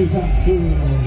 two times two.